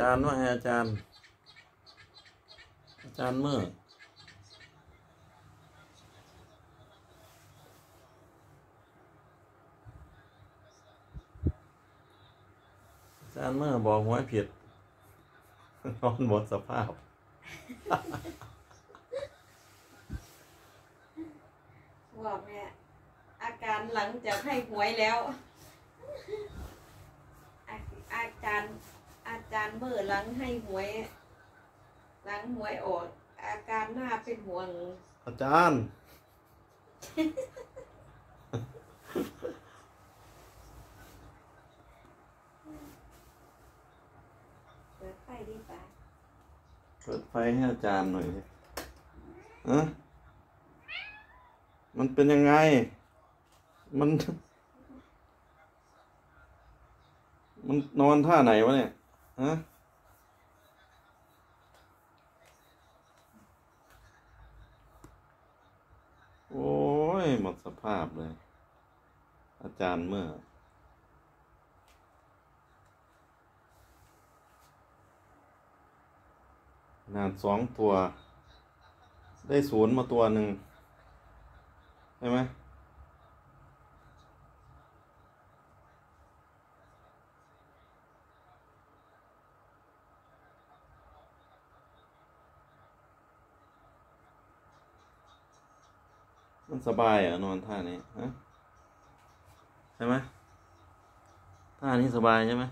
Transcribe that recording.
จารย์ว่าไงอาจารย์ อาจารย์เมื่ออาจารย์เมื่อบอกหวยผิดนอนหมดสภาพ บอกเนี่ยอาการหลังจากให้หวยแล้ว อาอาจารย์อาจารย์เมื่อ หลังให้หวย หลังหวยออก อาการหน้าเป็นห่วง อาจารย์ เปิดไฟดีป่ะเปิดไฟให้อาจารย์หน่อยดิอะมันเป็นยังไง มัน มันนอนท่าไหนวะเนี่ยฮะ โอ้ ยหมดสภาพเลย อาจารย์เมื่อขนาดสองตัว ได้ศูนย์มาตัวหนึ่งใช่ไหม มันสบายเหรอะนอนท่านี้ฮะใช่ไหมท่านี้สบายใช่ไหม